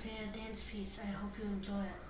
play a dance piece. I hope you enjoy it.